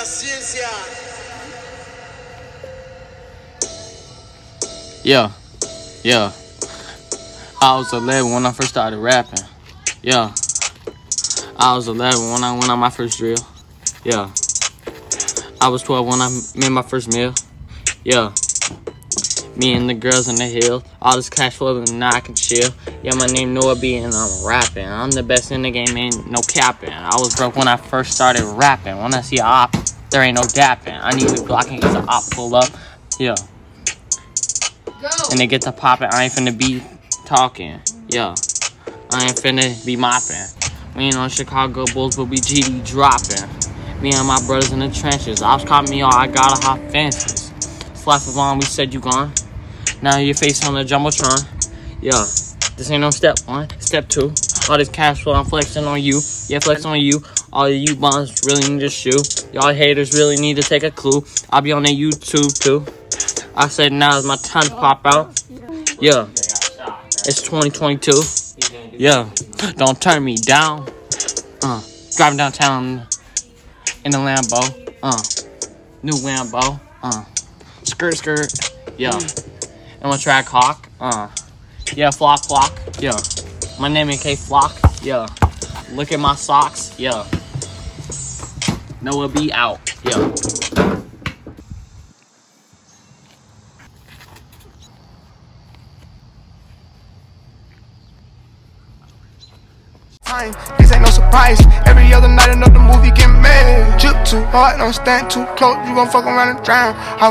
la ciencia. Yeah, yeah. I was 11 when I first started rapping. Yeah. I was 11 when I went on my first drill. Yeah. I was 12 when I made my first meal. Yeah. Me and the girls in the hill. All this cash flow and now I can chill. Yeah, my name Noah B and I'm rapping. I'm the best in the game, ain't no capping. I was broke when I first started rapping. When I see a op, there ain't no dapping. I need a Glock in case the op pull up. Yeah. And they get to popping. I ain't finna be talking. Yeah. I ain't finna be mopping. We ain't on Chicago Bulls, but we GD dropping. Me and my brothers in the trenches. Ops caught me all, I gotta hop fences. Slap of on, we said you gone. Now your face on the Jumbotron. Yeah, this ain't no step one, step two. All this cash flow I'm flexing on you. Yeah, flex on you. All you bums really need to shoot. Y'all haters really need to take a clue. I'll be on that YouTube too. I said now is my time to pop out. Yeah, it's 2022. Yeah, don't turn me down. Uh, driving downtown in a Lambo. Uh, new Lambo. Uh, skirt skirt. Yeah, and my Trackhawk. Uh, yeah, flock flock. Yeah, my name is Kay Flock. Yeah, look at my socks. Yeah, Noah be out. Yeah. This ain't no surprise. Every other night another movie get made. Too hard, don't stand too close. You gon' fuck around and drown. How